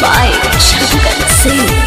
by Shankar see.